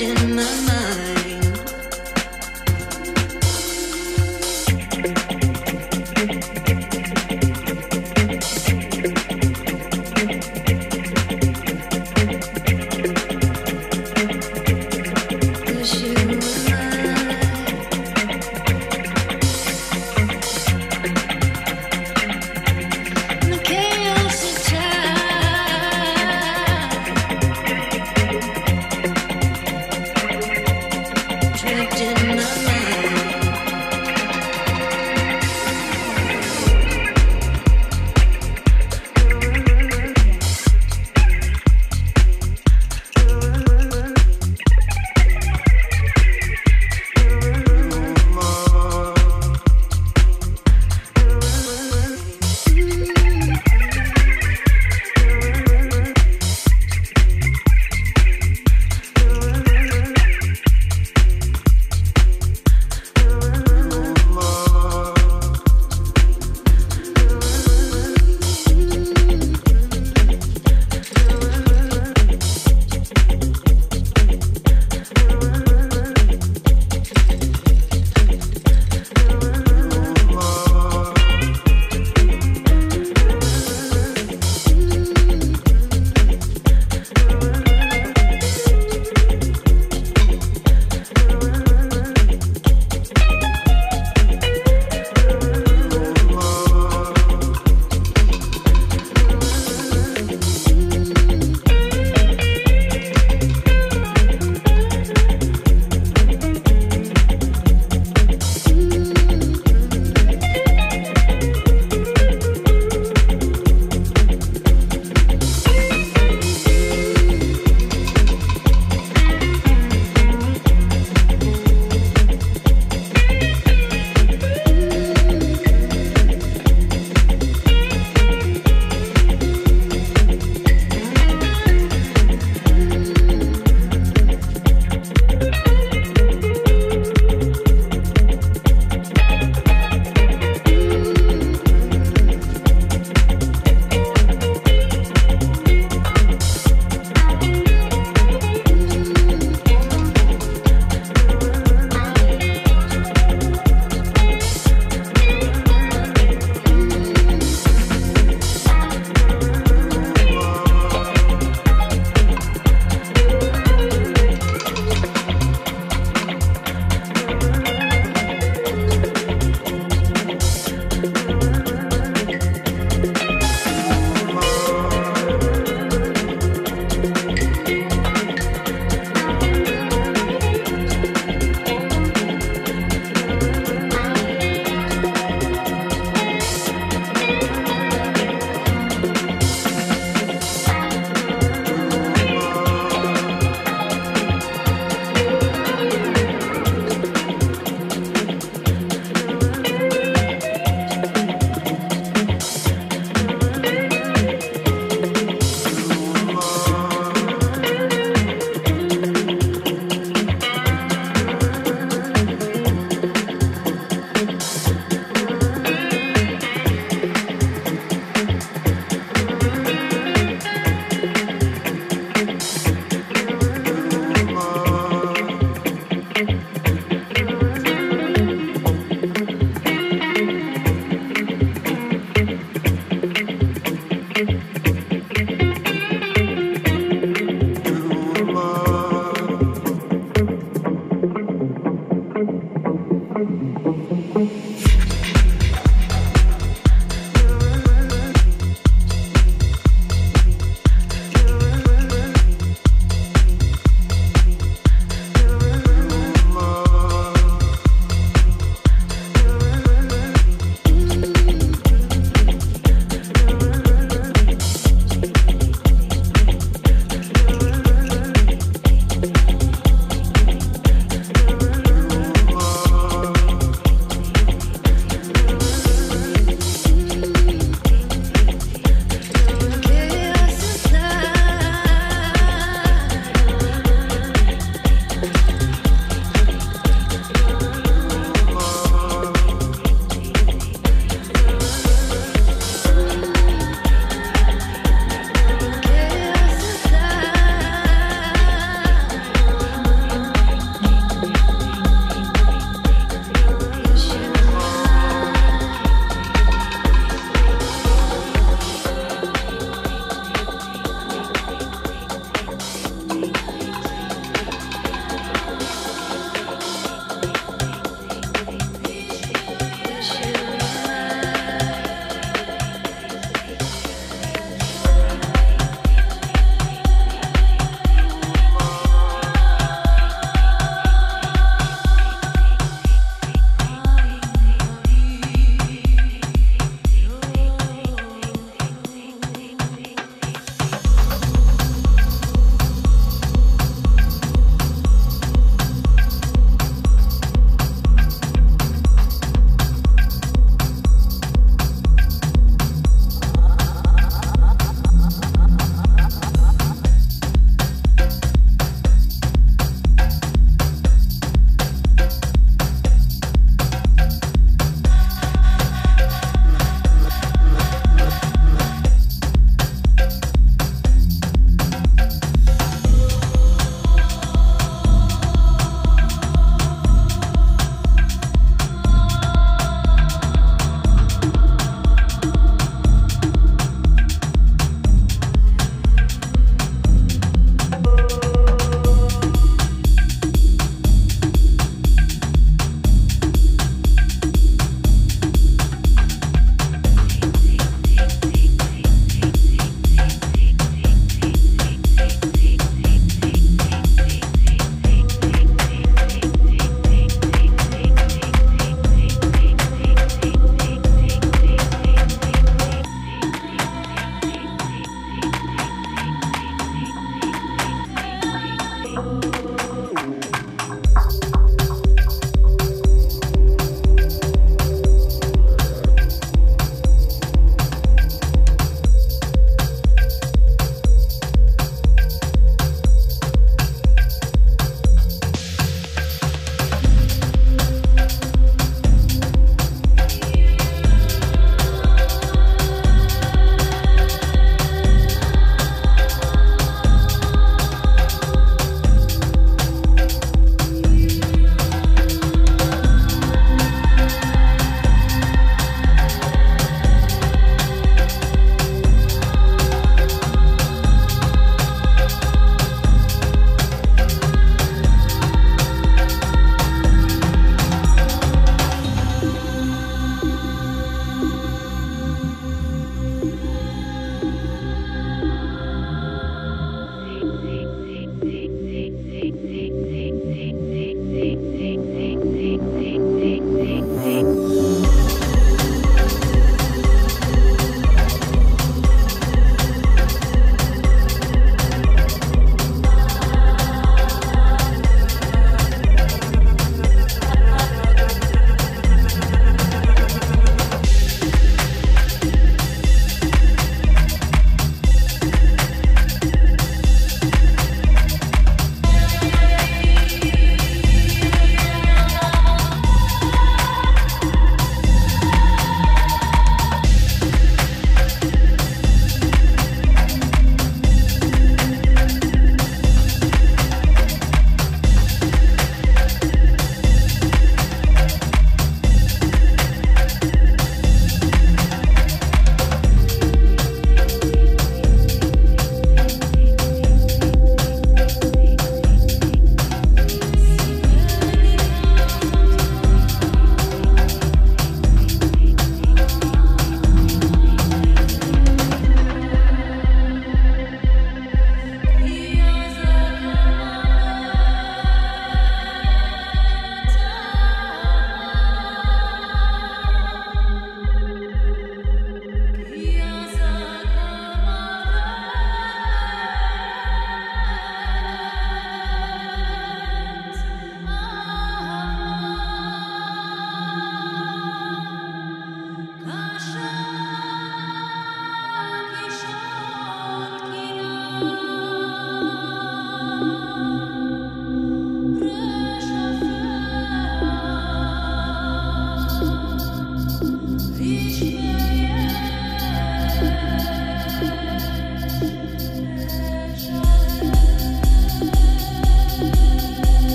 in my mind.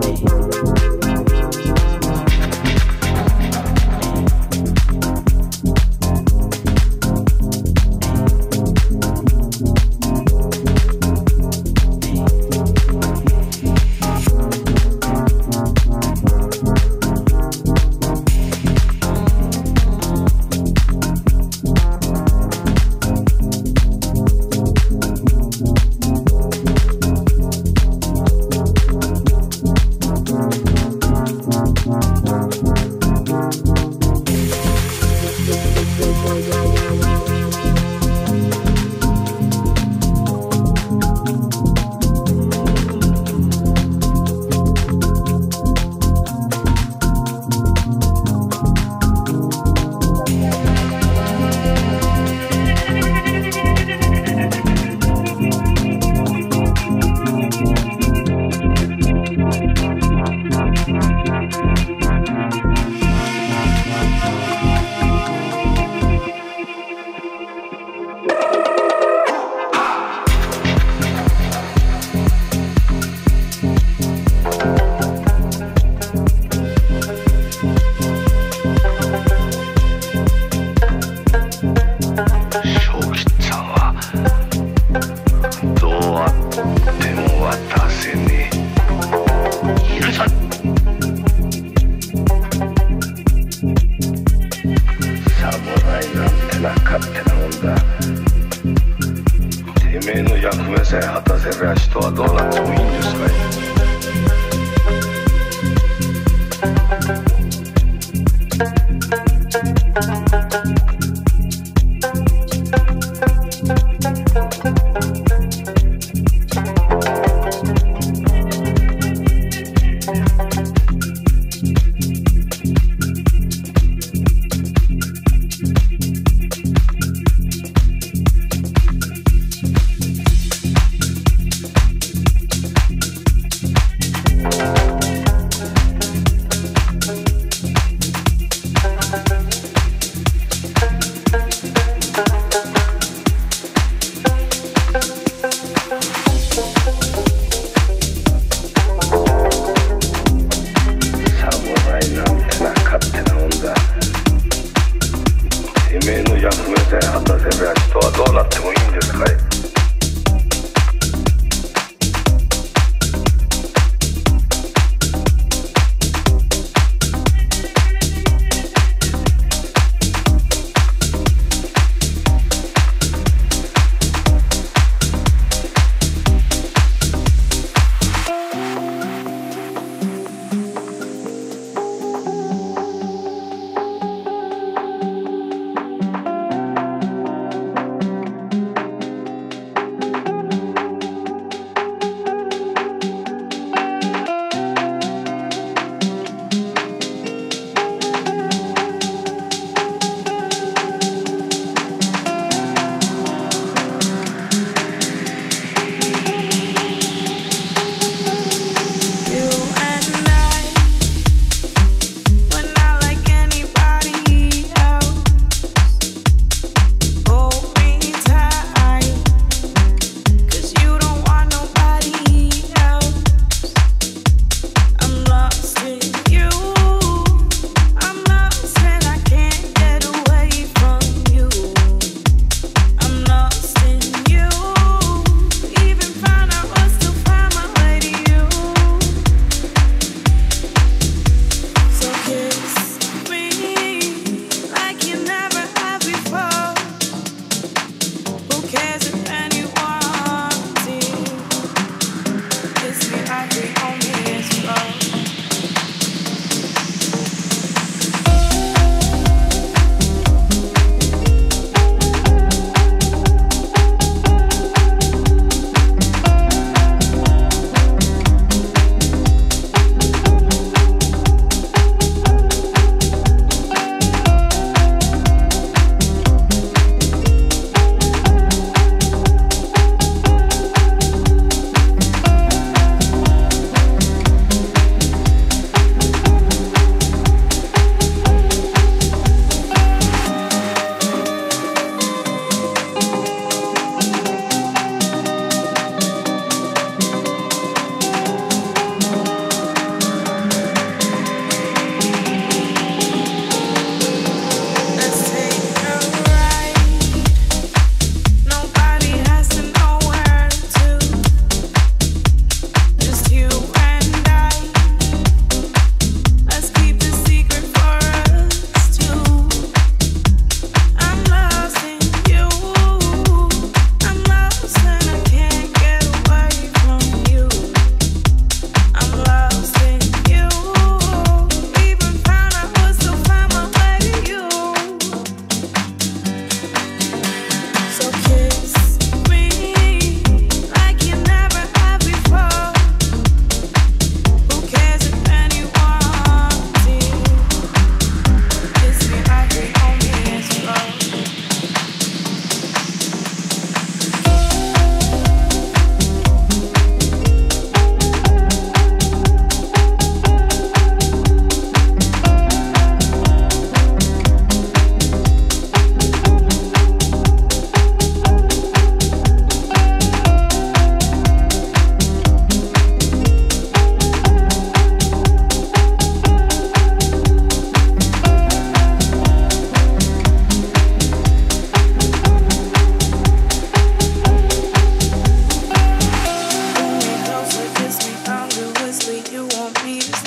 me.